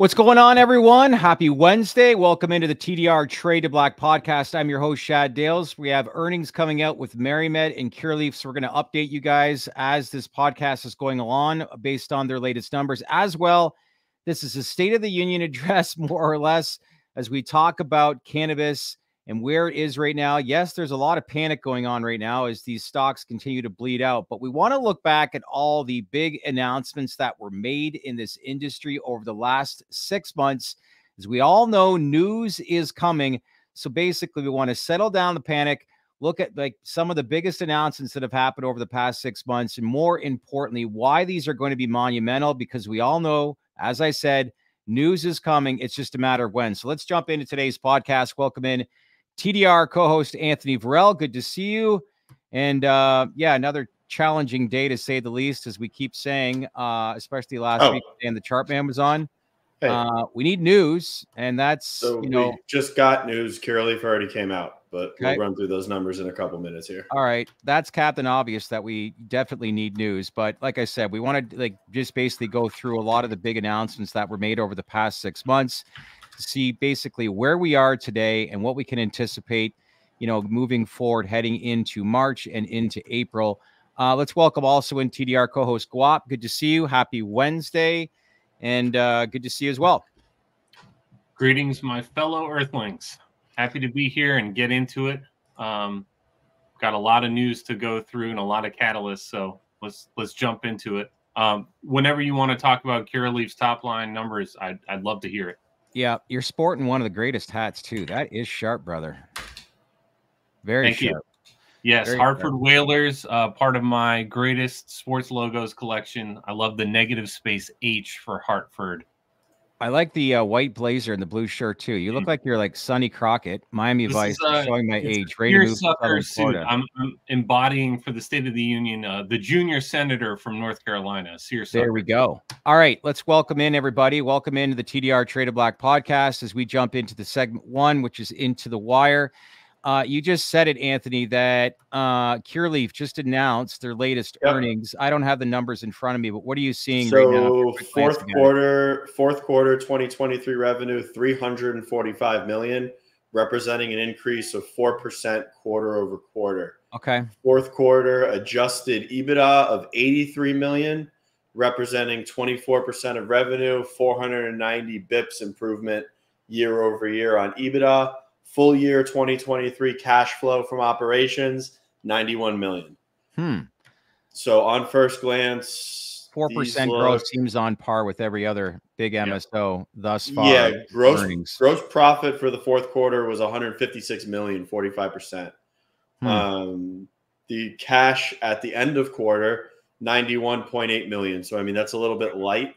What's going on, everyone? Happy Wednesday. Welcome into the TDR Trade to Black podcast. I'm your host, Shad Dales. We have earnings coming out with MariMed and Curaleaf. So we're going to update you guys as this podcast is going along based on their latest numbers as well. This is a State of the Union address, more or less, as we talk about cannabis and where it is right now. Yes, there's a lot of panic going on right now as these stocks continue to bleed out, but we want to look back at all the big announcements that were made in this industry over the last six months. As we all know, news is coming. So basically, we want to settle down the panic, look at like some of the biggest announcements that have happened over the past six months, and more importantly, why these are going to be monumental because we all know, as I said, news is coming. It's just a matter of when. So let's jump into today's podcast. Welcome in TDR co host Anthony Varell. Good to see you. And uh, yeah, another challenging day to say the least, as we keep saying, uh, especially last oh. week and the chart man was on. Hey. Uh, we need news, and that's so you know just got news. Curaleaf already came out, but okay. we'll run through those numbers in a couple minutes here. All right, that's Captain Obvious that we definitely need news. But like I said, we want to like just basically go through a lot of the big announcements that were made over the past six months see basically where we are today and what we can anticipate, you know, moving forward, heading into March and into April. Uh, let's welcome also in TDR co-host Guap. Good to see you. Happy Wednesday, and uh, good to see you as well. Greetings, my fellow Earthlings. Happy to be here and get into it. Um, got a lot of news to go through and a lot of catalysts, so let's let's jump into it. Um, whenever you want to talk about Curaleaf's top line numbers, I'd, I'd love to hear it. Yeah, you're sporting one of the greatest hats too. That is sharp, brother. Very Thank sharp. You. Yes, Very Hartford sharp. Whalers, uh, part of my greatest sports logos collection. I love the negative space H for Hartford. I like the uh, white blazer and the blue shirt too. You look mm. like you're like Sonny Crockett, Miami this Vice, is, uh, showing my age. Move to suit. I'm, I'm, embodying for the State of the Union uh, the junior senator from North Carolina, Sear There we go. All right, let's welcome in everybody. Welcome into the TDR Trade to Black podcast as we jump into the segment one, which is into the wire. Uh, you just said it, Anthony, that uh, Curaleaf just announced their latest yep. earnings. I don't have the numbers in front of me, but what are you seeing so right now? fourth quarter, fourth quarter 2023 revenue 345 million, representing an increase of 4% quarter over quarter. Okay. Fourth quarter adjusted EBITDA of 83 million, representing 24% of revenue, 490 bips improvement year over year on EBITDA Full year 2023 cash flow from operations 91 million. Hmm. So on first glance, four percent growth seems on par with every other big MSO yeah. thus far. Yeah, gross earnings. gross profit for the fourth quarter was 156 million, 45 percent. Hmm. Um, the cash at the end of quarter 91.8 million. So I mean that's a little bit light.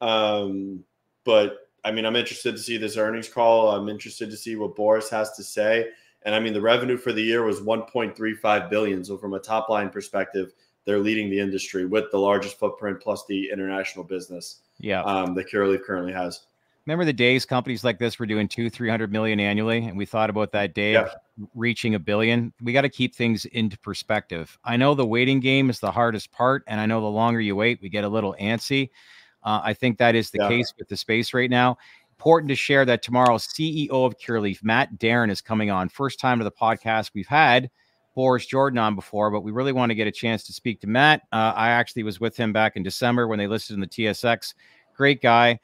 Um, but I mean, I'm interested to see this earnings call. I'm interested to see what Boris has to say. And I mean, the revenue for the year was 1.35 billion. So from a top line perspective, they're leading the industry with the largest footprint plus the international business. Yeah, um, that Curaleaf currently has. Remember the days companies like this were doing two, three hundred million annually, and we thought about that day yeah. reaching a billion. We got to keep things into perspective. I know the waiting game is the hardest part, and I know the longer you wait, we get a little antsy. Uh, I think that is the yeah. case with the space right now. Important to share that tomorrow, CEO of Curaleaf, Matt Darin, is coming on. First time to the podcast. We've had Boris Jordan on before, but we really want to get a chance to speak to Matt. Uh, I actually was with him back in December when they listed in the TSX. Great guy.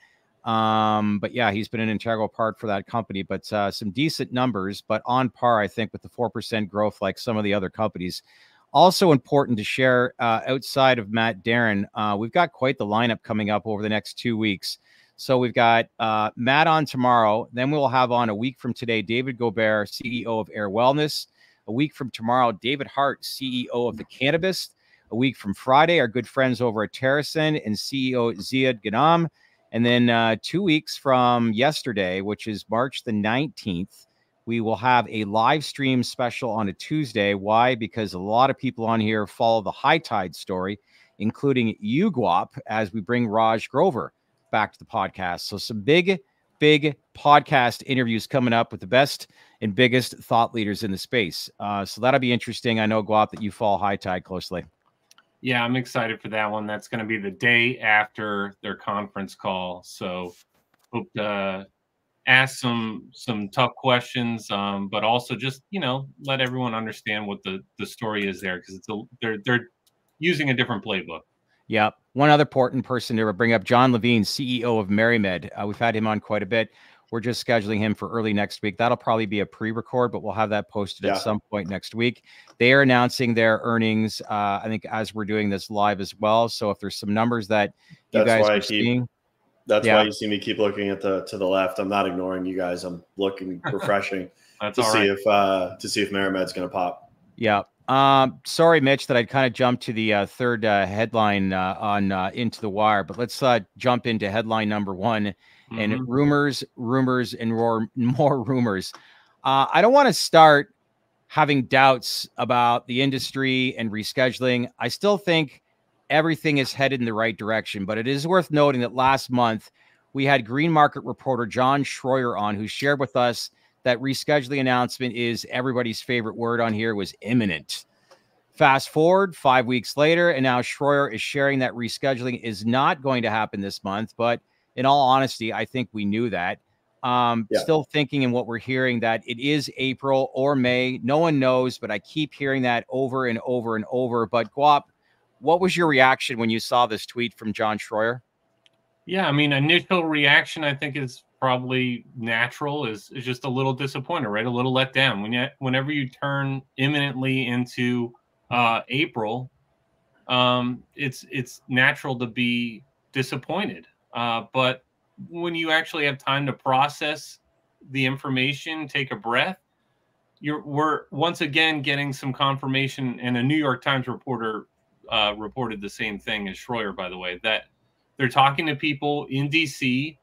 Um, but yeah, he's been an integral part for that company. But uh, some decent numbers, but on par, I think, with the 4% growth like some of the other companies. Also important to share uh, outside of Matt Darin, uh, we've got quite the lineup coming up over the next two weeks. So we've got uh, Matt on tomorrow. Then we'll have on a week from today David Goubert, CEO of Ayr Wellness. A week from tomorrow, David Hart, CEO of the Cannabist. A week from Friday, our good friends over at TerrAscend and CEO Ziad Ghanem. And then uh, two weeks from yesterday, which is March the 19th, we will have a live stream special on a Tuesday. Why? Because a lot of people on here follow the high tide story, including you, Guap, as we bring Raj Grover back to the podcast. So, some big, big podcast interviews coming up with the best and biggest thought leaders in the space. Uh, so, that'll be interesting. I know, Guap, that you follow high tide closely. Yeah, I'm excited for that one. That's going to be the day after their conference call. So, hope to ask some some tough questions, um, but also just you know let everyone understand what the the story is there because it's a, they're they're using a different playbook. Yeah. One other important person to bring up, John Levine, CEO of MariMed. Uh, we've had him on quite a bit. We're just scheduling him for early next week. That'll probably be a pre-record, but we'll have that posted yeah. at some point next week. They are announcing their earnings. Uh, I think as we're doing this live as well. So if there's some numbers that you that's guys are keep, seeing, that's yeah. why you see me keep looking at the to the left. I'm not ignoring you guys. I'm looking refreshing to see right. if uh, to see if MariMed's going to pop. Yeah. Um, sorry, Mitch, that I'd kind of jumped to the uh, third uh, headline uh, on uh, Into the Wire, but let's uh, jump into headline number one and mm-hmm. rumors, rumors, and more, more rumors. Uh, I don't want to start having doubts about the industry and rescheduling. I still think everything is headed in the right direction, but it is worth noting that last month we had green market reporter John Schroyer on who shared with us that rescheduling announcement is everybody's favorite word on here was imminent. Fast forward five weeks later, and now Schroyer is sharing that rescheduling is not going to happen this month, but in all honesty, I think we knew that. Um, yeah. Still thinking in what we're hearing that it is April or May. No one knows, but I keep hearing that over and over and over. But Guap, what was your reaction when you saw this tweet from John Schroyer? Yeah, I mean, initial reaction I think is probably natural. is is just a little disappointed, right? A little let down. When you, whenever you turn imminently into uh, April, um, it's it's natural to be disappointed. Uh, but when you actually have time to process the information, take a breath, you're we're once again getting some confirmation. And a New York Times reporter uh, reported the same thing as Schroyer, by the way, that they're talking to people in DC.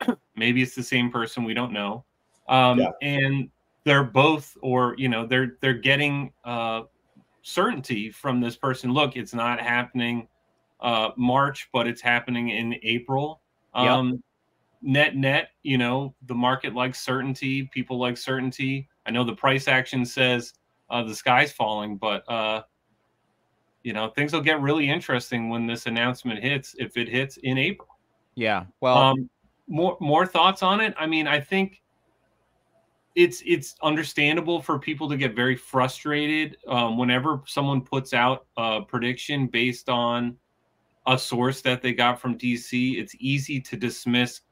Maybe it's the same person, we don't know. Um, yeah. And they're both, or you know, they're they're getting uh, certainty from this person. Look, it's not happening uh, March, but it's happening in April. Um, yep. Net net, you know, the market likes certainty. People like certainty. I know the price action says uh, the sky's falling, but uh, you know things will get really interesting when this announcement hits. If it hits in April. Yeah. Well. Um, more more thoughts on it. I mean, I think it's it's understandable for people to get very frustrated um, whenever someone puts out a prediction based on a source that they got from DC, it's easy to dismiss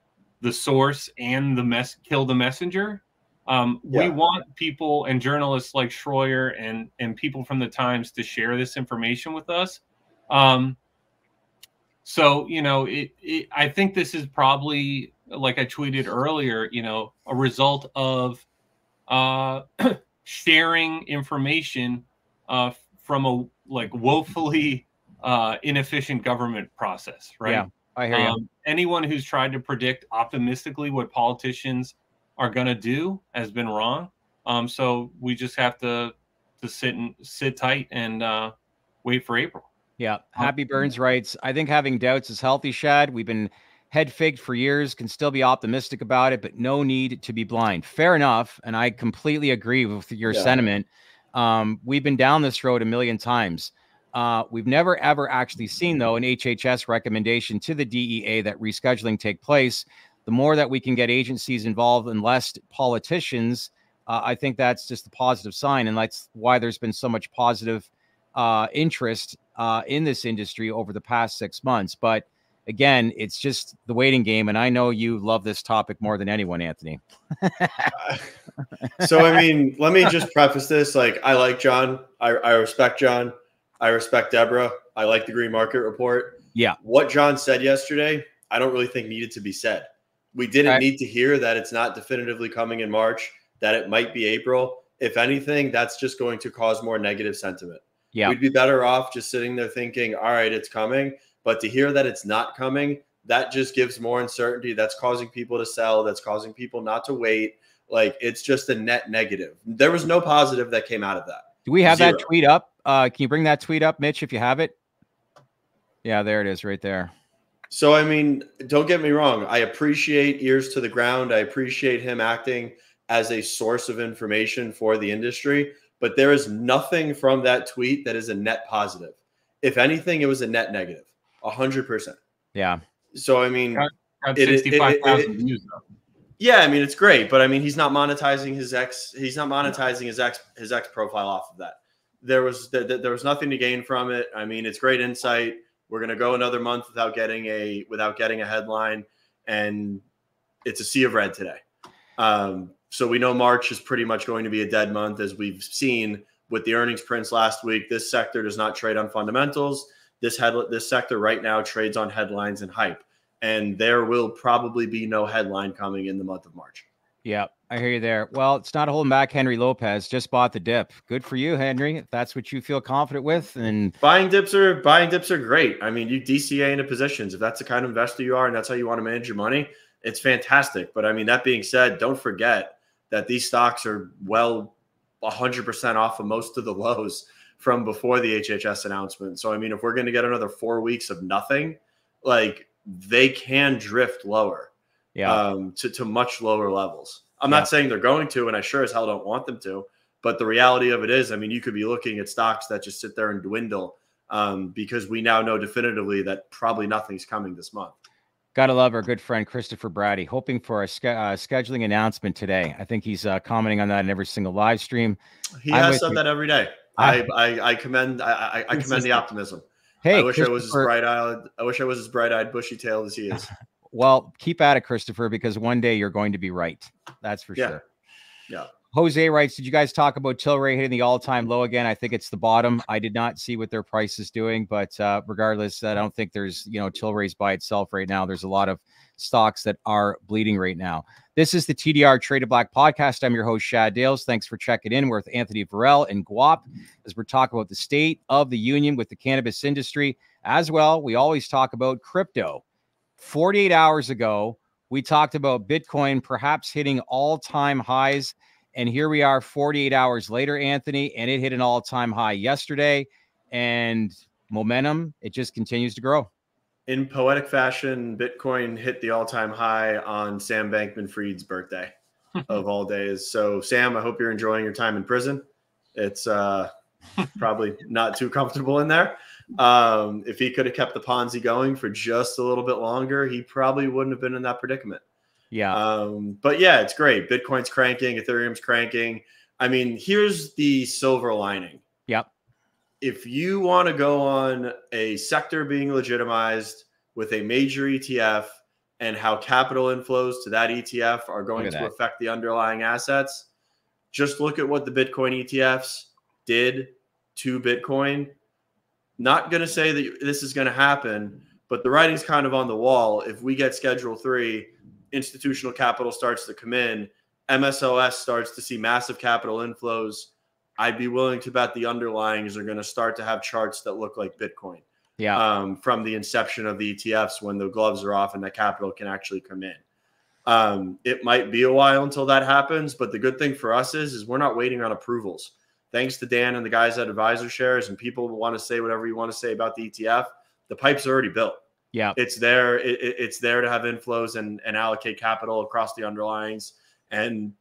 the source and the mess kill the messenger. Um, yeah. We want people and journalists like Schroyer and and people from the Times to share this information with us. Um, so you know, it, it, I think this is probably like I tweeted earlier. You know, a result of uh, sharing information uh, from a like woefully uh, inefficient government process, right? Yeah, I hear um, you. Anyone who's tried to predict optimistically what politicians are going to do has been wrong. Um, so we just have to to sit and sit tight and uh, wait for April. Yeah, um, Happy Burns writes, I think having doubts is healthy, Shad. We've been head faked for years, can still be optimistic about it, but no need to be blind. Fair enough. And I completely agree with your yeah. sentiment. Um, we've been down this road a million times. Uh, we've never ever actually seen, though, an HHS recommendation to the DEA that rescheduling take place. The more that we can get agencies involved and less politicians, uh, I think that's just a positive sign. And that's why there's been so much positive uh, interest uh, in this industry over the past six months. But again, it's just the waiting game. And I know you love this topic more than anyone, Anthony. so, I mean, let me just preface this. Like, I like John, I, I respect John. I respect Deborah. I like the Green Market Report. Yeah. What John said yesterday, I don't really think needed to be said. We didn't I, need to hear that it's not definitively coming in March, that it might be April. If anything, that's just going to cause more negative sentiment. Yeah. We'd be better off just sitting there thinking, all right, it's coming. But to hear that it's not coming, that just gives more uncertainty. That's causing people to sell. That's causing people not to wait. Like it's just a net negative. There was no positive that came out of that. Do we have Zero. that tweet up? Uh, can you bring that tweet up, Mitch, if you have it? Yeah, there it is, right there. So, I mean, don't get me wrong. I appreciate ears to the ground. I appreciate him acting as a source of information for the industry, but there is nothing from that tweet that is a net positive. If anything, it was a net negative, a hundred percent. Yeah. So, I mean, sixty-five thousand views. Though. Yeah, I mean it's great, but I mean he's not monetizing his ex. He's not monetizing his ex his ex profile off of that. There was there, there was nothing to gain from it. I mean it's great insight. We're gonna go another month without getting a without getting a headline, and it's a sea of red today. Um, so we know March is pretty much going to be a dead month, as we've seen with the earnings prints last week. This sector does not trade on fundamentals. This head this sector right now trades on headlines and hype and there will probably be no headline coming in the month of March. Yeah, I hear you there. Well, it's not holding back. Henry Lopez just bought the dip. Good for you, Henry. If that's what you feel confident with. And buying dips are buying dips are great. I mean, you DCA into positions. If that's the kind of investor you are, and that's how you want to manage your money, it's fantastic. But I mean, that being said, don't forget that these stocks are well 100% off of most of the lows from before the HHS announcement. So I mean, if we're going to get another four weeks of nothing, like they can drift lower yeah. um, to, to much lower levels. I'm yeah. not saying they're going to, and I sure as hell don't want them to. But the reality of it is, I mean, you could be looking at stocks that just sit there and dwindle um, because we now know definitively that probably nothing's coming this month. Gotta love our good friend Christopher Brady, hoping for a ske- uh, scheduling announcement today. I think he's uh, commenting on that in every single live stream. He I'm has said that every day. I, I, I commend I, I commend the optimism. Hey, I wish I was as bright eyed. I wish I was as bright eyed, bushy tailed as he is. well, keep at it, Christopher, because one day you're going to be right. That's for yeah. sure. Yeah. Jose writes, Did you guys talk about Tilray hitting the all time low again? I think it's the bottom. I did not see what their price is doing, but uh, regardless, I don't think there's, you know, Tilray's by itself right now. There's a lot of stocks that are bleeding right now. This is the TDR Trade to Black podcast. I'm your host, Shad Dales. Thanks for checking in. With Anthony Varell and Guap as we're talking about the state of the union with the cannabis industry. As well, we always talk about crypto. 48 hours ago, we talked about Bitcoin perhaps hitting all time highs. And here we are 48 hours later, Anthony, and it hit an all time high yesterday. And momentum, it just continues to grow in poetic fashion, Bitcoin hit the all-time high on Sam Bankman-Fried's birthday of all days. So, Sam, I hope you're enjoying your time in prison. It's uh, probably not too comfortable in there. Um, if he could have kept the Ponzi going for just a little bit longer, he probably wouldn't have been in that predicament. Yeah. Um, but yeah, it's great. Bitcoin's cranking, Ethereum's cranking. I mean, here's the silver lining. Yep if you want to go on a sector being legitimized with a major ETF and how capital inflows to that ETF are going to that. affect the underlying assets, just look at what the Bitcoin ETFs did to Bitcoin. Not going to say that this is going to happen, but the writing's kind of on the wall. If we get Schedule 3, institutional capital starts to come in, MSOS starts to see massive capital inflows I'd be willing to bet the underlyings are going to start to have charts that look like Bitcoin. Yeah. Um, from the inception of the ETFs when the gloves are off and that capital can actually come in. Um, it might be a while until that happens, but the good thing for us is, is we're not waiting on approvals. Thanks to Dan and the guys at AdvisorShares, and people want to say whatever you want to say about the ETF. The pipe's are already built. Yeah, it's there. It, it's there to have inflows and, and allocate capital across the underlyings. And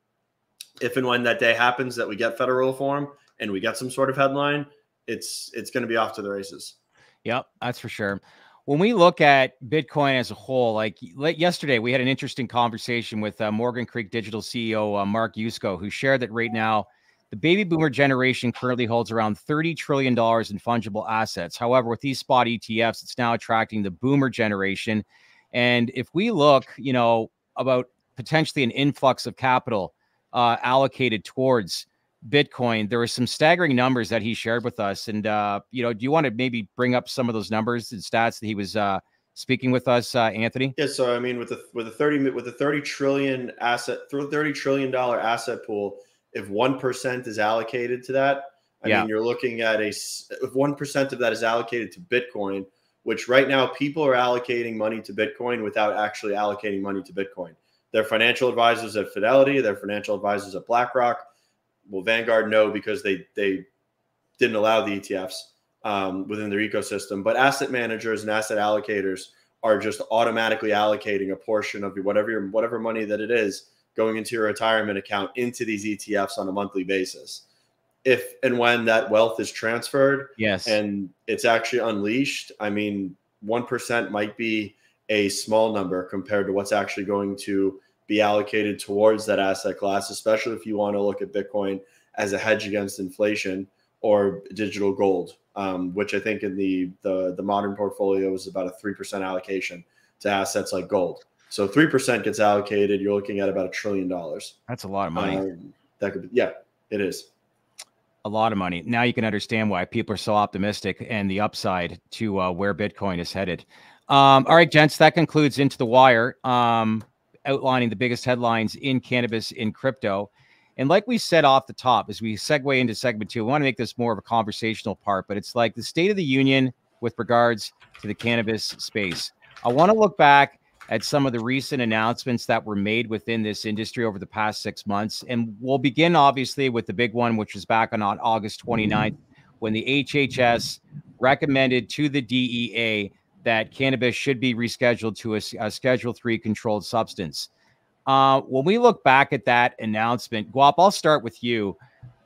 if and when that day happens that we get federal reform and we get some sort of headline, it's it's going to be off to the races. Yep, that's for sure. When we look at Bitcoin as a whole, like yesterday, we had an interesting conversation with uh, Morgan Creek Digital CEO uh, Mark Yusko, who shared that right now the baby boomer generation currently holds around $30 trillion in fungible assets. However, with these spot ETFs, it's now attracting the boomer generation. And if we look, you know, about potentially an influx of capital uh, allocated towards Bitcoin. There were some staggering numbers that he shared with us, and uh, you know, do you want to maybe bring up some of those numbers and stats that he was uh, speaking with us, uh, Anthony? Yeah. So I mean, with the with a thirty with a thirty trillion asset through thirty trillion dollar asset pool, if one percent is allocated to that, I yeah. mean, you're looking at a if one percent of that is allocated to Bitcoin, which right now people are allocating money to Bitcoin without actually allocating money to Bitcoin. Their financial advisors at Fidelity, their financial advisors at BlackRock. Well, Vanguard no because they they didn't allow the ETFs um, within their ecosystem. But asset managers and asset allocators are just automatically allocating a portion of whatever your, whatever money that it is going into your retirement account into these ETFs on a monthly basis. If and when that wealth is transferred, yes, and it's actually unleashed, I mean, one percent might be a small number compared to what's actually going to be allocated towards that asset class, especially if you want to look at Bitcoin as a hedge against inflation or digital gold, um, which I think in the, the the modern portfolio is about a three percent allocation to assets like gold. So three percent gets allocated. You're looking at about a trillion dollars. That's a lot of money. Um, that could be, yeah, it is a lot of money. Now you can understand why people are so optimistic and the upside to uh, where Bitcoin is headed. Um, all right, gents, that concludes Into the Wire, um, outlining the biggest headlines in cannabis in crypto. And like we said off the top, as we segue into segment two, we want to make this more of a conversational part, but it's like the state of the union with regards to the cannabis space. I want to look back at some of the recent announcements that were made within this industry over the past six months. And we'll begin, obviously, with the big one, which was back on August 29th, when the HHS recommended to the DEA that cannabis should be rescheduled to a, a Schedule Three controlled substance. Uh, when we look back at that announcement, Guap, I'll start with you.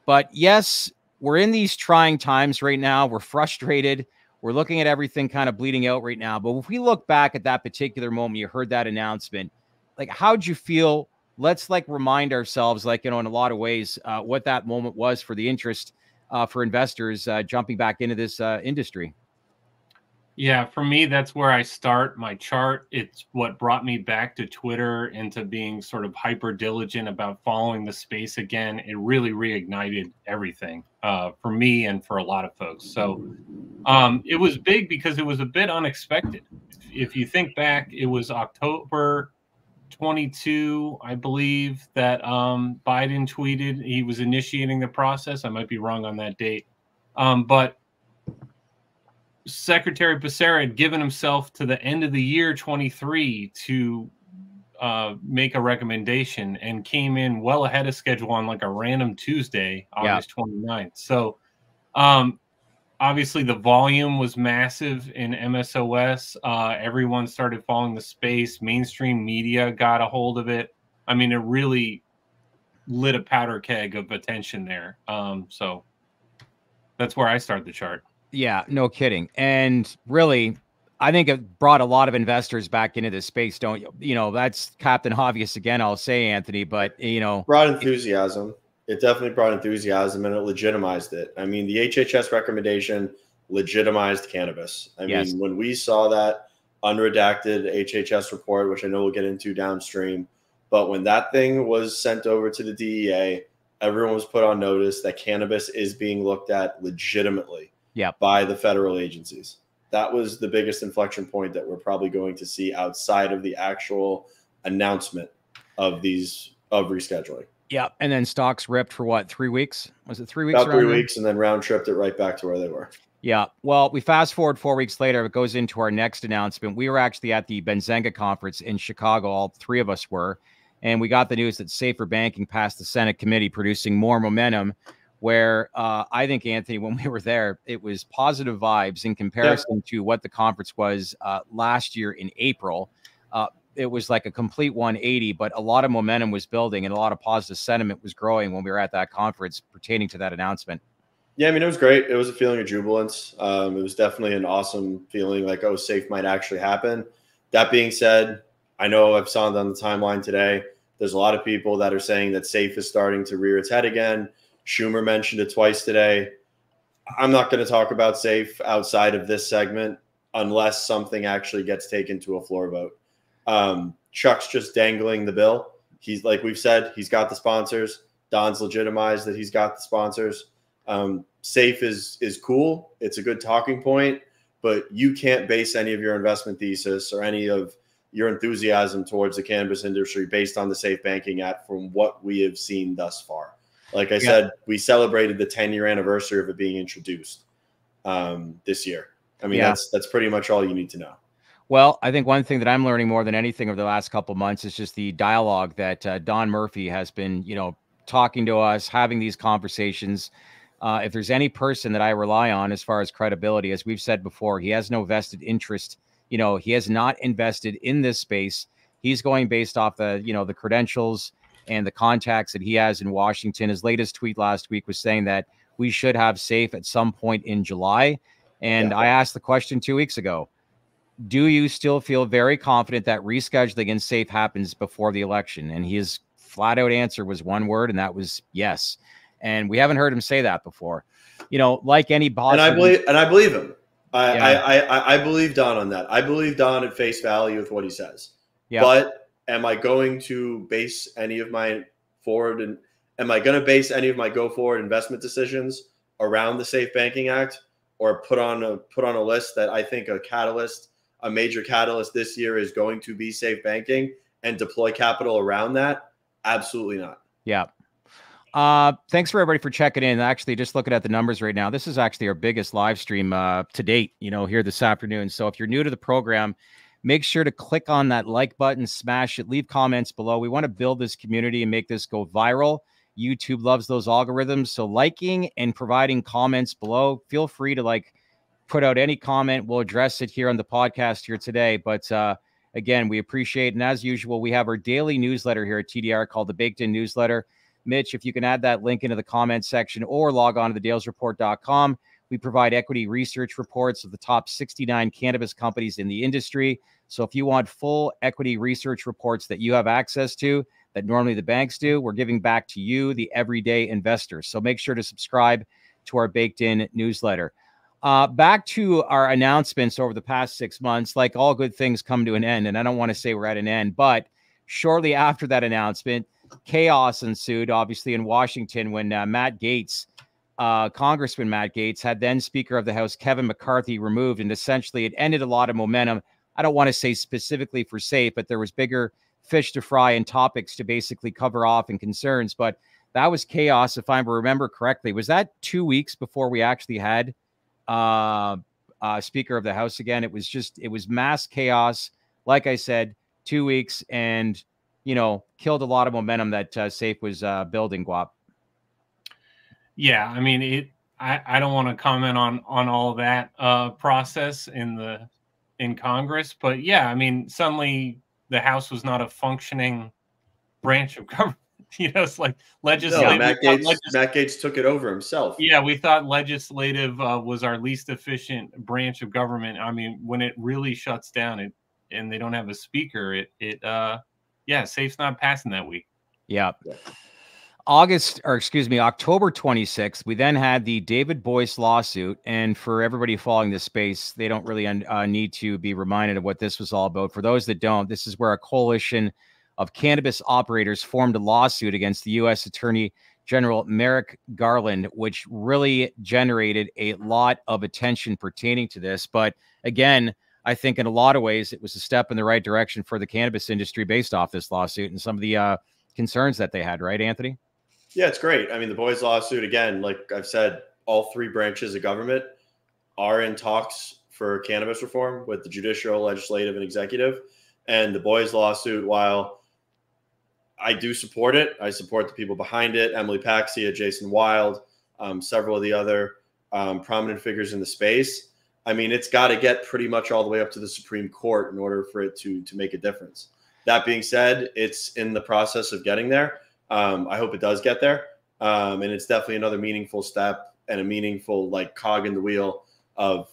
But yes, we're in these trying times right now. We're frustrated. We're looking at everything kind of bleeding out right now. But if we look back at that particular moment, you heard that announcement, like how'd you feel? Let's like remind ourselves, like, you know, in a lot of ways, uh, what that moment was for the interest uh, for investors uh, jumping back into this uh, industry. Yeah, for me, that's where I start my chart. It's what brought me back to Twitter into being sort of hyper diligent about following the space again. It really reignited everything uh, for me and for a lot of folks. So um, it was big because it was a bit unexpected. If you think back, it was October 22, I believe, that um, Biden tweeted he was initiating the process. I might be wrong on that date. Um, but Secretary Becerra had given himself to the end of the year 23 to uh, make a recommendation and came in well ahead of schedule on like a random Tuesday, August yeah. 29th. So, um, obviously, the volume was massive in MSOS. Uh, everyone started following the space. Mainstream media got a hold of it. I mean, it really lit a powder keg of attention there. Um, so, that's where I start the chart. Yeah, no kidding. And really, I think it brought a lot of investors back into this space. Don't you? You know, that's Captain Obvious again. I'll say, Anthony, but you know, brought enthusiasm. It, it definitely brought enthusiasm, and it legitimized it. I mean, the HHS recommendation legitimized cannabis. I yes. mean, when we saw that unredacted HHS report, which I know we'll get into downstream, but when that thing was sent over to the DEA, everyone was put on notice that cannabis is being looked at legitimately yeah. by the federal agencies. That was the biggest inflection point that we're probably going to see outside of the actual announcement of these of rescheduling. Yeah, and then stocks ripped for what three weeks? Was it three weeks? About three weeks, and then round tripped it right back to where they were. Yeah. Well, we fast forward four weeks later. It goes into our next announcement. We were actually at the Benzinga conference in Chicago. All three of us were, and we got the news that Safer Banking passed the Senate committee, producing more momentum where uh, I think Anthony, when we were there, it was positive vibes in comparison yeah. to what the conference was uh, last year in April. Uh, it was like a complete 180, but a lot of momentum was building and a lot of positive sentiment was growing when we were at that conference pertaining to that announcement. Yeah, I mean, it was great. It was a feeling of jubilance. Um, it was definitely an awesome feeling like, oh, safe might actually happen. That being said, I know I've saw it on the timeline today. There's a lot of people that are saying that safe is starting to rear its head again Schumer mentioned it twice today. I'm not going to talk about safe outside of this segment unless something actually gets taken to a floor vote. Um, Chuck's just dangling the bill. He's like we've said, he's got the sponsors. Don's legitimized that he's got the sponsors. Um, safe is is cool. It's a good talking point, but you can't base any of your investment thesis or any of your enthusiasm towards the cannabis industry based on the Safe Banking Act from what we have seen thus far. Like I yeah. said, we celebrated the 10 year anniversary of it being introduced um, this year. I mean, yeah. that's that's pretty much all you need to know. Well, I think one thing that I'm learning more than anything over the last couple months is just the dialogue that uh, Don Murphy has been, you know, talking to us, having these conversations. Uh, if there's any person that I rely on as far as credibility, as we've said before, he has no vested interest. You know, he has not invested in this space. He's going based off the, you know, the credentials and the contacts that he has in Washington. His latest tweet last week was saying that we should have safe at some point in July. And yeah. I asked the question two weeks ago do you still feel very confident that rescheduling in safe happens before the election? And his flat out answer was one word, and that was yes. And we haven't heard him say that before. You know, like any boss. And I believe, and I believe him. I, yeah. I, I, I believe Don on that. I believe Don at face value with what he says. Yeah. But am I going to base any of my forward and am I going to base any of my go forward investment decisions around the Safe Banking Act or put on a put on a list that I think a catalyst, a major catalyst this year is going to be safe banking and deploy capital around that? Absolutely not. Yeah. Uh, thanks for everybody for checking in. Actually, just looking at the numbers right now, this is actually our biggest live stream uh, to date, you know, here this afternoon. So if you're new to the program, make sure to click on that like button, smash it, leave comments below. We want to build this community and make this go viral. YouTube loves those algorithms. So liking and providing comments below, feel free to like put out any comment. We'll address it here on the podcast here today. But uh, again, we appreciate. And as usual, we have our daily newsletter here at TDR called the Baked In Newsletter. Mitch, if you can add that link into the comment section or log on to the dalesreport.com. We provide equity research reports of the top 69 cannabis companies in the industry. So if you want full equity research reports that you have access to, that normally the banks do, we're giving back to you, the everyday investor. So make sure to subscribe to our baked in newsletter. Uh, back to our announcements over the past six months, like all good things come to an end. And I don't want to say we're at an end, but shortly after that announcement, chaos ensued, obviously, in Washington when uh, Matt Gaetz, uh, Congressman Matt Gaetz had then Speaker of the House Kevin McCarthy removed. And essentially, it ended a lot of momentum. I don't want to say specifically for SAFE, but there was bigger fish to fry and topics to basically cover off and concerns. But that was chaos, if I remember correctly. Was that two weeks before we actually had uh, uh, Speaker of the House again? It was just, it was mass chaos. Like I said, two weeks. And you know, killed a lot of momentum that uh, Safe was uh, building. Guap. Yeah, I mean, it. I, I don't want to comment on on all that uh, process in the in Congress, but yeah, I mean, suddenly the House was not a functioning branch of government. You know, it's like legislative. No, Matt, Gaetz, legis- Matt Gaetz took it over himself. Yeah, we thought legislative uh, was our least efficient branch of government. I mean, when it really shuts down, it and they don't have a speaker, it it uh yeah, Safe's not passing that week. Yeah. August, or excuse me, October 26th, we then had the David Boies lawsuit. And for everybody following this space, they don't really uh, need to be reminded of what this was all about. For those that don't, this is where a coalition of cannabis operators formed a lawsuit against the U.S. Attorney General Merrick Garland, which really generated a lot of attention pertaining to this. But again, I think in a lot of ways it was a step in the right direction for the cannabis industry based off this lawsuit and some of the uh, concerns that they had, right, Anthony? Yeah, it's great. I mean, the Boies' lawsuit, again, like I've said, all three branches of government are in talks for cannabis reform with the judicial, legislative, and executive. And the Boies' lawsuit, while I do support it, I support the people behind it Emily Paxhia, Jason Wild, um, several of the other um, prominent figures in the space I mean, it's got to get pretty much all the way up to the Supreme Court in order for it to to make a difference. That being said, it's in the process of getting there. Um, I hope it does get there, um, and it's definitely another meaningful step and a meaningful like cog in the wheel of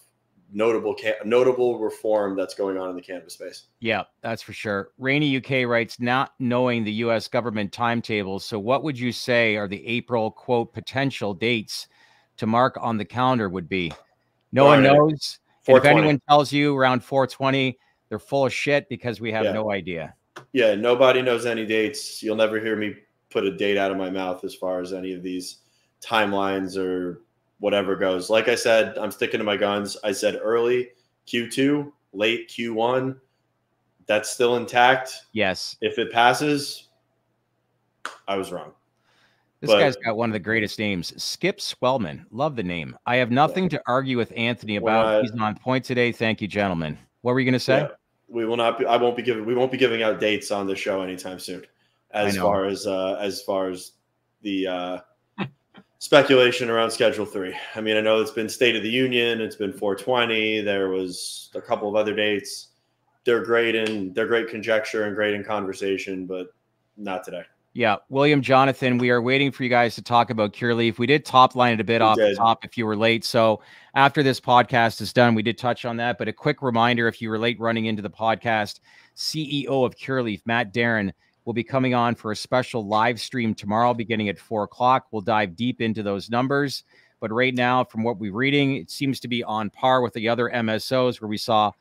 notable notable reform that's going on in the cannabis space. Yeah, that's for sure. Rainy UK writes, not knowing the U.S. government timetables. So, what would you say are the April quote potential dates to mark on the calendar would be? No one knows. If anyone tells you around 420, they're full of shit because we have yeah. no idea. Yeah, nobody knows any dates. You'll never hear me put a date out of my mouth as far as any of these timelines or whatever goes. Like I said, I'm sticking to my guns. I said early Q2, late Q1. That's still intact. Yes. If it passes, I was wrong. This but, guy's got one of the greatest names, Skip Swellman. Love the name. I have nothing yeah. to argue with Anthony about. He's on point today. Thank you, gentlemen. What were you going to say? Yeah, we will not. Be, I won't be giving. We won't be giving out dates on the show anytime soon. As far as uh, as far as the uh, speculation around Schedule Three. I mean, I know it's been State of the Union. It's been 420. There was a couple of other dates. They're great in they're great conjecture and great in conversation, but not today. Yeah, William Jonathan, we are waiting for you guys to talk about Curaleaf. We did top line it a bit we off did. the top if you were late. So after this podcast is done, we did touch on that. But a quick reminder if you were late running into the podcast, CEO of Curaleaf, Matt Darin, will be coming on for a special live stream tomorrow beginning at four o'clock. We'll dive deep into those numbers. But right now, from what we're reading, it seems to be on par with the other MSOs where we saw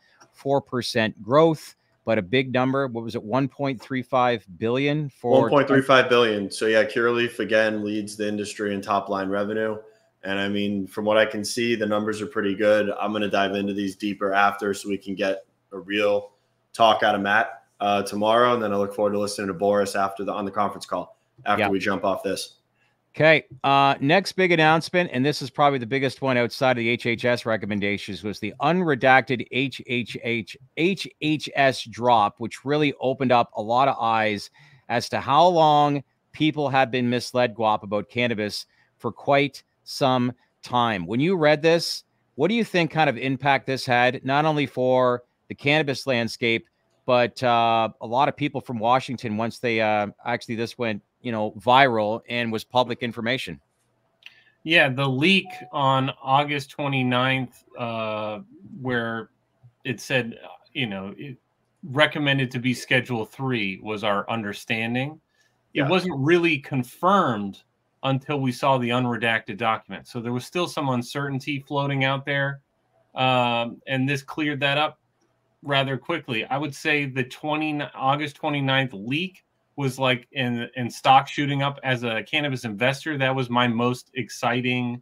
4% growth but a big number. What was it? 1.35 billion for 1.35 billion. So yeah, Curaleaf again leads the industry in top line revenue. And I mean, from what I can see, the numbers are pretty good. I'm going to dive into these deeper after so we can get a real talk out of Matt uh, tomorrow. And then I look forward to listening to Boris after the on the conference call after yep. we jump off this. Okay. Uh, next big announcement, and this is probably the biggest one outside of the HHS recommendations, was the unredacted HHH HHS drop, which really opened up a lot of eyes as to how long people have been misled, Guap, about cannabis for quite some time. When you read this, what do you think kind of impact this had, not only for the cannabis landscape, but uh, a lot of people from Washington, once they uh, actually this went you know viral and was public information. Yeah the leak on august 29th uh, where it said you know it recommended to be schedule three was our understanding. Yeah. it wasn't really confirmed until we saw the unredacted document. So there was still some uncertainty floating out there um, and this cleared that up rather quickly i would say the 20 august 29th leak was like in in stock shooting up as a cannabis investor. That was my most exciting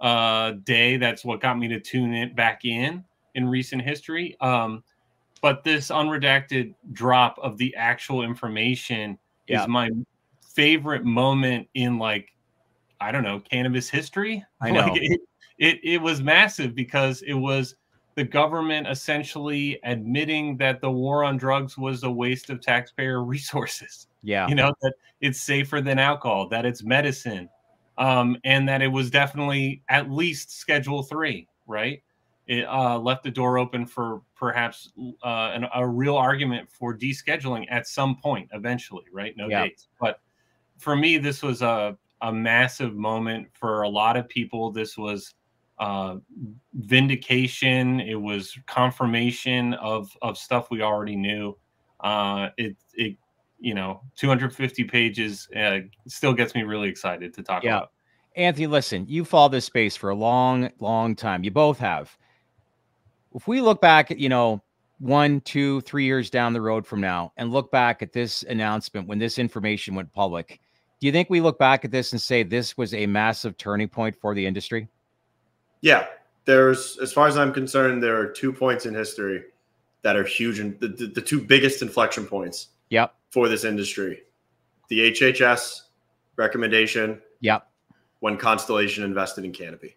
uh, day. That's what got me to tune it back in in recent history. Um, but this unredacted drop of the actual information yeah. is my favorite moment in like I don't know cannabis history. I know like it, it it was massive because it was the government essentially admitting that the war on drugs was a waste of taxpayer resources. Yeah. You know, that it's safer than alcohol, that it's medicine, um, and that it was definitely at least schedule three, right? It uh, left the door open for perhaps uh, an, a real argument for descheduling at some point eventually, right? No yeah. dates. But for me, this was a, a massive moment for a lot of people. This was uh, vindication. It was confirmation of of stuff we already knew. Uh, it it you know 250 pages uh, still gets me really excited to talk yeah. about. Anthony, listen, you followed this space for a long, long time. You both have. If we look back at you know one, two, three years down the road from now, and look back at this announcement when this information went public, do you think we look back at this and say this was a massive turning point for the industry? Yeah, there's as far as I'm concerned, there are two points in history that are huge and the, the, the two biggest inflection points. Yep. For this industry, the HHS recommendation. Yep. When Constellation invested in Canopy.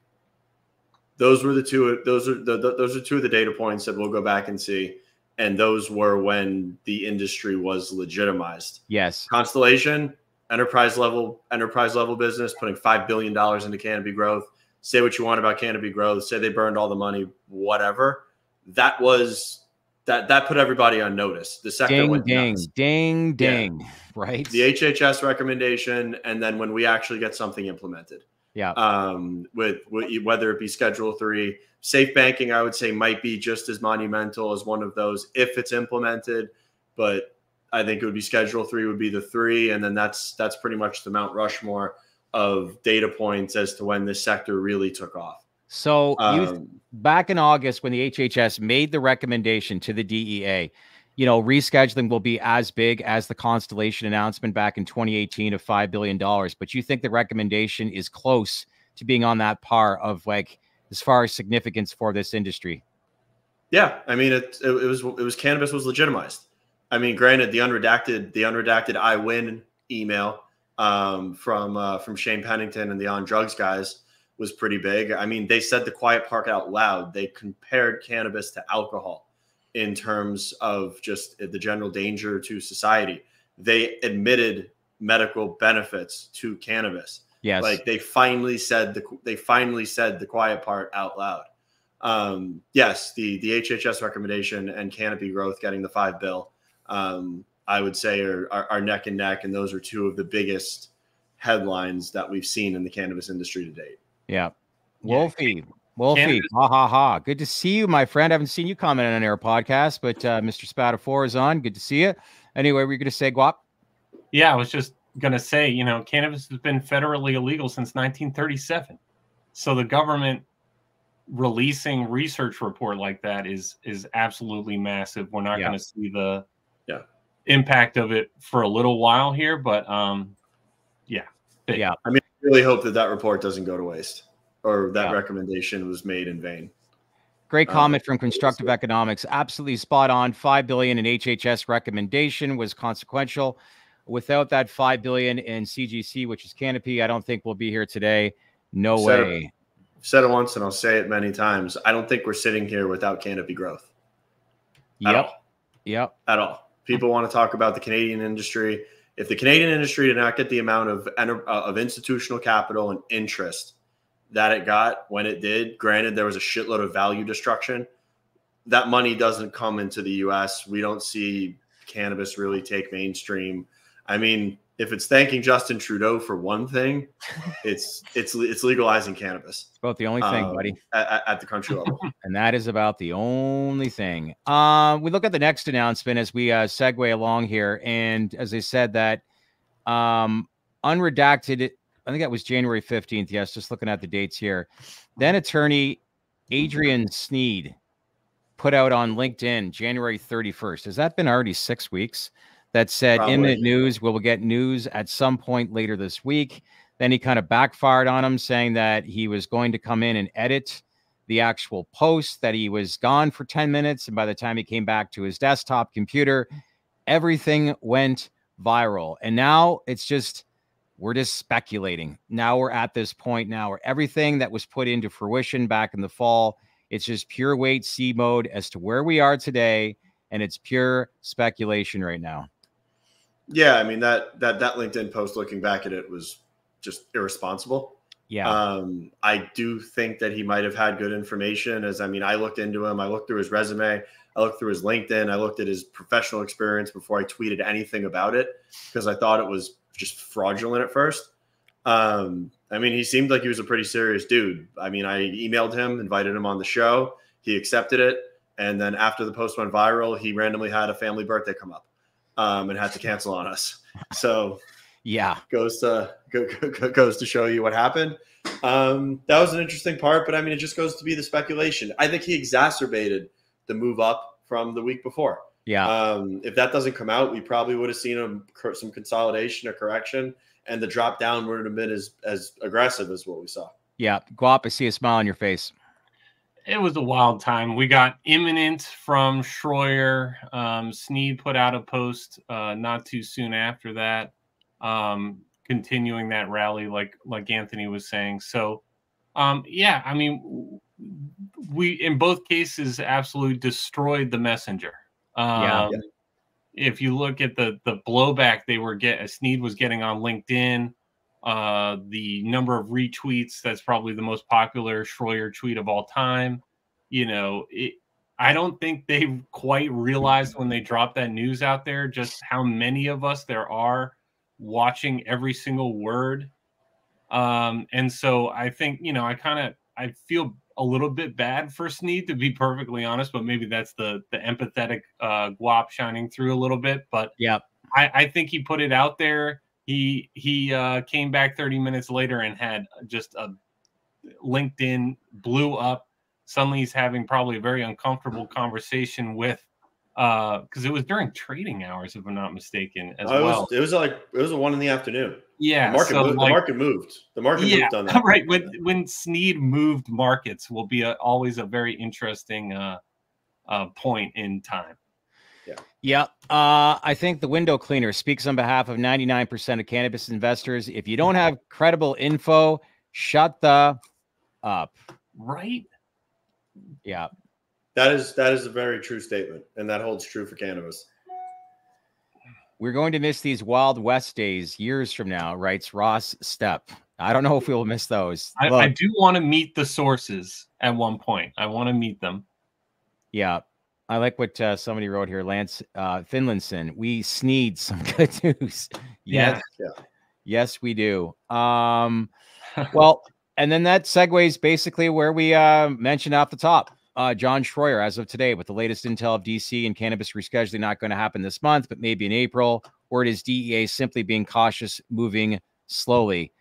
Those were the two. Those are the, the, those are two of the data points that we'll go back and see, and those were when the industry was legitimized. Yes. Constellation, enterprise level, enterprise level business, putting five billion dollars into Canopy growth say what you want about Canopy Growth, say they burned all the money, whatever. That was that that put everybody on notice. The sector ding, went ding, nuts. ding, ding, yeah. right? The HHS recommendation, and then when we actually get something implemented. Yeah. Um, with, with whether it be Schedule Three, safe banking, I would say might be just as monumental as one of those if it's implemented. But I think it would be Schedule Three would be the three, and then that's that's pretty much the Mount Rushmore of data points as to when this sector really took off. So, um, you, back in August, when the HHS made the recommendation to the DEA, you know, rescheduling will be as big as the Constellation announcement back in 2018 of $5 billion. But you think the recommendation is close to being on that par of like as far as significance for this industry? Yeah. I mean, it, it, it was, it was cannabis was legitimized. I mean, granted, the unredacted, the unredacted I win email um, from uh, from Shane Pennington and the On Drugs guys was pretty big. I mean, they said the quiet part out loud. They compared cannabis to alcohol in terms of just the general danger to society. They admitted medical benefits to cannabis. Yes. Like they finally said the they finally said the quiet part out loud. Um, yes, the the HHS recommendation and canopy growth getting the five bill. Um, I would say are, are, are neck and neck, and those are two of the biggest headlines that we've seen in the cannabis industry to date. Yeah, Wolfie, Wolfie, ha ha ha! Good to see you, my friend. I haven't seen you comment on our podcast, but uh, Mr. Spatafor is on. Good to see you. Anyway, we're going to say Guap. Yeah, I was just going to say, you know, cannabis has been federally illegal since 1937. So the government releasing research report like that is is absolutely massive. We're not yeah. going to see the yeah impact of it for a little while here, but um, yeah, big. yeah. I mean, I really hope that that report doesn't go to waste or that yeah. recommendation was made in vain. Great um, comment um, from Constructive Economics. Absolutely spot on. Five billion in HHS recommendation was consequential. Without that five billion in CGC, which is Canopy, I don't think we'll be here today. No way. I've said it once and I'll say it many times. I don't think we're sitting here without canopy growth. At yep. All. Yep. At all. People want to talk about the Canadian industry. If the Canadian industry did not get the amount of uh, of institutional capital and interest that it got when it did, granted there was a shitload of value destruction. That money doesn't come into the U.S. We don't see cannabis really take mainstream. I mean, if it's thanking Justin Trudeau for one thing, it's it's it's legalizing cannabis. It's about the only thing, um, buddy, at, at, the country level, and that is about the only thing. Uh, we look at the next announcement as we uh, segue along here, and as I said, that um, unredacted. I think that was January fifteenth. Yes, just looking at the dates here. Then attorney Adrian Snead put out on LinkedIn January thirty first. Has that been already six weeks? That said Probably. imminent news. We will get news at some point later this week. Then he kind of backfired on him, saying that he was going to come in and edit the actual post, that he was gone for 10 minutes. And by the time he came back to his desktop computer, everything went viral. And now it's just, we're just speculating. Now we're at this point now where everything that was put into fruition back in the fall, it's just pure wait see mode as to where we are today. And it's pure speculation right now. Yeah, I mean that that that LinkedIn post looking back at it was just irresponsible. Yeah. Um, I do think that he might have had good information as I mean, I looked into him, I looked through his resume, I looked through his LinkedIn, I looked at his professional experience before I tweeted anything about it because I thought it was just fraudulent at first. Um, I mean, he seemed like he was a pretty serious dude. I mean, I emailed him, invited him on the show, he accepted it, and then after the post went viral, he randomly had a family birthday come up um, and had to cancel on us. So yeah, goes to go, go, goes to show you what happened. Um, that was an interesting part, but I mean, it just goes to be the speculation. I think he exacerbated the move up from the week before. Yeah. Um, if that doesn't come out, we probably would have seen a, some consolidation or correction, and the drop down wouldn't have been as as aggressive as what we saw. Yeah, Guap, I see a smile on your face it was a wild time. We got imminent from Schroyer. Um, Snead put out a post uh, not too soon after that, um, continuing that rally, like like Anthony was saying. So, um, yeah, I mean, we in both cases absolutely destroyed the messenger. yeah, um, yeah. If you look at the the blowback they were get, Snead was getting on LinkedIn uh, the number of retweets. That's probably the most popular Schroyer tweet of all time. You know, it, I don't think they quite realized when they dropped that news out there just how many of us there are watching every single word. Um, and so I think, you know, I kind of I feel a little bit bad for Snead to be perfectly honest, but maybe that's the the empathetic uh guap shining through a little bit. But yeah, I, I think he put it out there he he uh, came back 30 minutes later and had just a LinkedIn blew up. Suddenly he's having probably a very uncomfortable conversation with because uh, it was during trading hours, if I'm not mistaken, as oh, well. Was, it was like it was a one in the afternoon. Yeah, the market, so moved, like, the market moved. The market yeah, moved on that. Right when when Snead moved markets will be a, always a very interesting uh, uh, point in time. Yeah. Yeah. Uh, I think the window cleaner speaks on behalf of 99% of cannabis investors. If you don't have credible info, shut the up. Right. Yeah. That is that is a very true statement, and that holds true for cannabis. We're going to miss these Wild West days years from now, writes Ross Step. I don't know if we'll miss those. I, I do want to meet the sources at one point. I want to meet them. Yeah. I like what uh, somebody wrote here, Lance uh, Finlandson. We need some good news. yes, yeah. yes, we do. Um, well, and then that segues basically where we uh, mentioned off the top. Uh, John Schroyer, as of today, with the latest intel of DC and cannabis rescheduling not going to happen this month, but maybe in April, or it is DEA simply being cautious, moving slowly.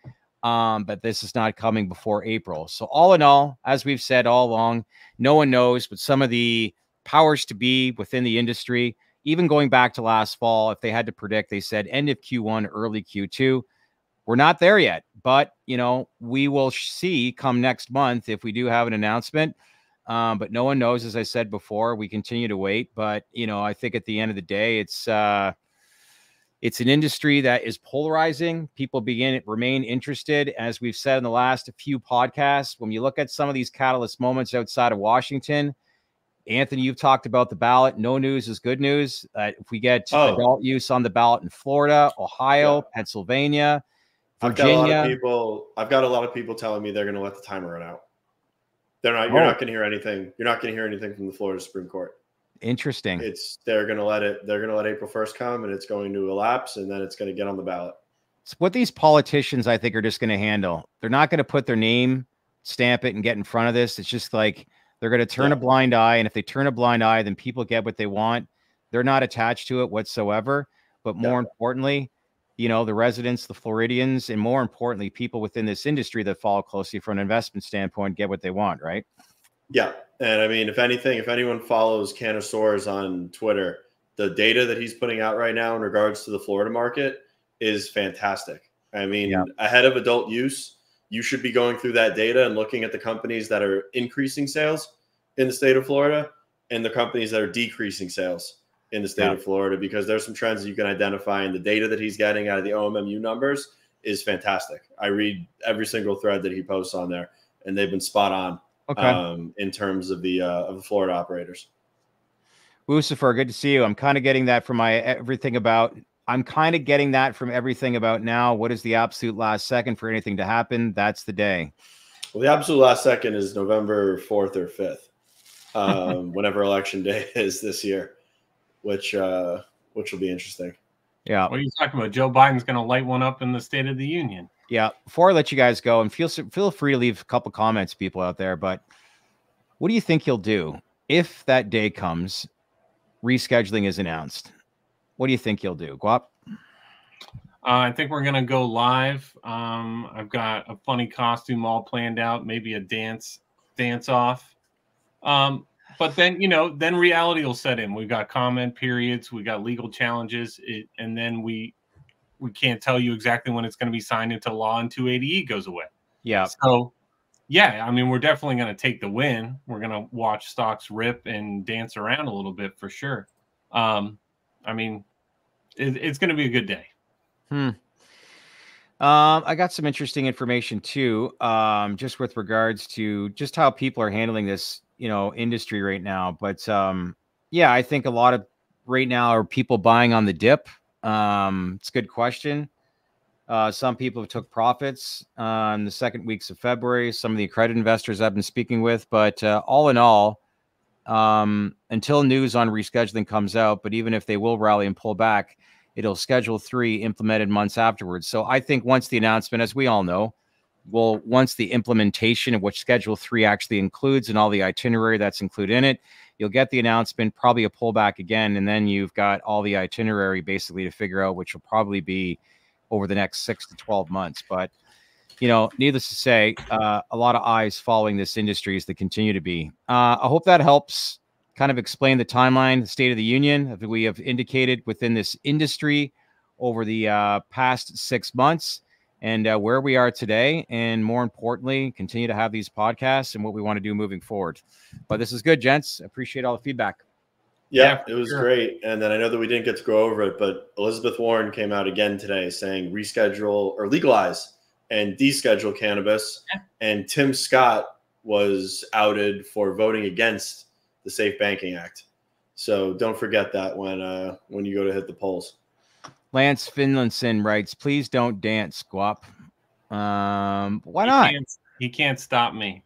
Um, but this is not coming before April. So, all in all, as we've said all along, no one knows, but some of the powers to be within the industry, even going back to last fall, if they had to predict, they said end of Q1, early Q2. We're not there yet, but you know, we will see come next month if we do have an announcement. Um, but no one knows, as I said before. We continue to wait, but you know, I think at the end of the day, it's uh, it's an industry that is polarizing. People begin remain interested, as we've said in the last few podcasts. When you look at some of these catalyst moments outside of Washington, Anthony, you've talked about the ballot. No news is good news. Uh, if we get oh. adult use on the ballot in Florida, Ohio, yeah. Pennsylvania, Virginia, I've got a lot of people. I've got a lot of people telling me they're going to let the timer run out. They're not. You're oh. not going to hear anything. You're not going to hear anything from the Florida Supreme Court. Interesting. It's they're going to let it. They're going to let April first come, and it's going to elapse, and then it's going to get on the ballot. It's what these politicians, I think, are just going to handle. They're not going to put their name, stamp it, and get in front of this. It's just like they're going to turn yeah. a blind eye, and if they turn a blind eye, then people get what they want. They're not attached to it whatsoever. But more yeah. importantly, you know, the residents, the Floridians, and more importantly, people within this industry that follow closely from an investment standpoint get what they want, right? Yeah. And I mean, if anything, if anyone follows Cannabis on Twitter, the data that he's putting out right now in regards to the Florida market is fantastic. I mean, yeah. ahead of adult use, you should be going through that data and looking at the companies that are increasing sales in the state of Florida and the companies that are decreasing sales in the state yeah. of Florida because there's some trends that you can identify and the data that he's getting out of the OMMU numbers is fantastic. I read every single thread that he posts on there and they've been spot on okay. um, in terms of the uh, of the Florida operators. Lucifer, good to see you. I'm kind of getting that from my everything about. I'm kind of getting that from everything about now. What is the absolute last second for anything to happen? That's the day. Well, the absolute last second is November 4th or 5th, um, whenever election day is this year, which uh, which will be interesting. Yeah. What are you talking about? Joe Biden's going to light one up in the State of the Union. Yeah. Before I let you guys go, and feel feel free to leave a couple comments, people out there. But what do you think he'll do if that day comes? Rescheduling is announced. What do you think he'll do, Guap? Uh, I think we're gonna go live. Um, I've got a funny costume all planned out, maybe a dance dance off. Um, but then you know, then reality will set in. We've got comment periods, we got legal challenges, it, and then we we can't tell you exactly when it's going to be signed into law and 280E goes away. Yeah. So, yeah, I mean, we're definitely going to take the win. We're going to watch stocks rip and dance around a little bit for sure. Um, I mean, it, it's going to be a good day. Hmm. Um, I got some interesting information too, um, just with regards to just how people are handling this, you know, industry right now. But um, yeah, I think a lot of right now are people buying on the dip. Um, it's a good question. Uh, some people have took profits in the second weeks of February. Some of the accredited investors I've been speaking with, but uh, all in all, um, until news on rescheduling comes out, but even if they will rally and pull back, it'll schedule three implemented months afterwards. So I think once the announcement, as we all know, well, once the implementation of which schedule three actually includes and all the itinerary that's included in it, you'll get the announcement, probably a pullback again, and then you've got all the itinerary basically to figure out, which will probably be over the next six to 12 months. But, you know, needless to say, uh, a lot of eyes following this industry as they continue to be. Uh, I hope that helps kind of explain the timeline, the state of the union that we have indicated within this industry over the uh, past six months and uh, where we are today, and more importantly, continue to have these podcasts and what we want to do moving forward. But this is good, gents. Appreciate all the feedback. Yeah, yeah it was sure. great. And then I know that we didn't get to go over it, but Elizabeth Warren came out again today saying reschedule or legalize and deschedule cannabis. Yeah. And Tim Scott was outed for voting against the Safe Banking Act. So don't forget that when uh, when you go to hit the polls. Lance Finlandson writes, "Please don't dance, Guap." Um, why he not? Can't, he can't stop me.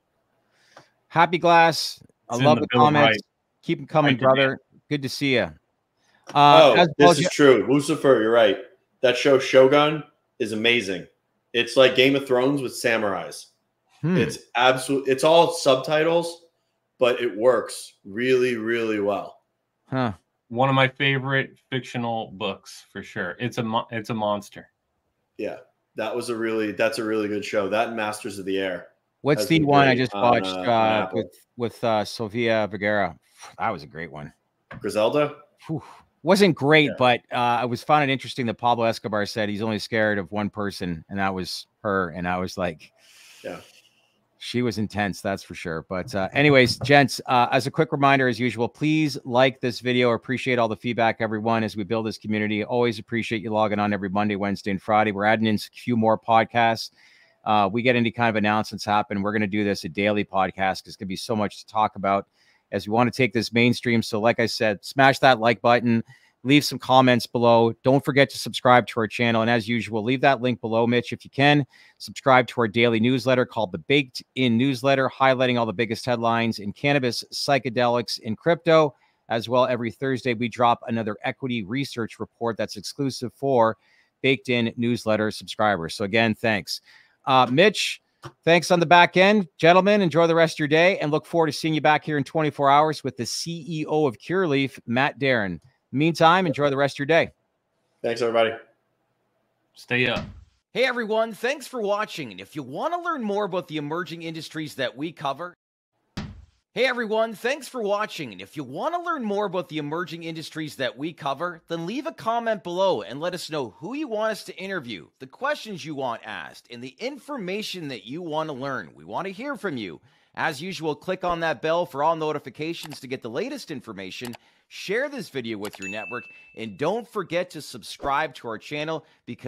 Happy Glass. I love the, the comments. Keep them coming, brother. Good to see you. Uh, oh, this is you- true. Lucifer, you're right. That show Shogun is amazing. It's like Game of Thrones with samurais. Hmm. It's absolute. It's all subtitles, but it works really, really well. Huh. One of my favorite fictional books for sure. It's a mo- it's a monster. Yeah, that was a really that's a really good show. That Masters of the Air. What's the one I just watched on, uh, uh, with with uh, Sofia Vergara? That was a great one. Griselda. Whew. Wasn't great, yeah. but uh, I was found it interesting that Pablo Escobar said he's only scared of one person, and that was her. And I was like, yeah, she was intense, that's for sure. But uh, anyways, gents, uh, as a quick reminder, as usual, please like this video. Appreciate all the feedback, everyone, as we build this community. Always appreciate you logging on every Monday, Wednesday, and Friday. We're adding in a few more podcasts. Uh, we get any kind of announcements happen. We're going to do this a daily podcast because it's going to be so much to talk about as we want to take this mainstream. So, like I said, smash that like button leave some comments below. Don't forget to subscribe to our channel. And as usual, leave that link below, Mitch, if you can. Subscribe to our daily newsletter called the Baked In Newsletter, highlighting all the biggest headlines in cannabis, psychedelics, and crypto. As well, every Thursday, we drop another equity research report that's exclusive for Baked In Newsletter subscribers. So, again, thanks. Uh, Mitch, thanks on the back end. Gentlemen, enjoy the rest of your day and look forward to seeing you back here in 24 hours with the CEO of Curaleaf, Matt Darin. Meantime, enjoy the rest of your day. Thanks, everybody. Stay up. Hey, everyone. Thanks for watching. And if you want to learn more about the emerging industries that we cover, Hey everyone, thanks for watching. And if you want to learn more about the emerging industries that we cover, then leave a comment below and let us know who you want us to interview, the questions you want asked, and the information that you want to learn. We want to hear from you. As usual, click on that bell for all notifications to get the latest information share this video with your network, and don't forget to subscribe to our channel because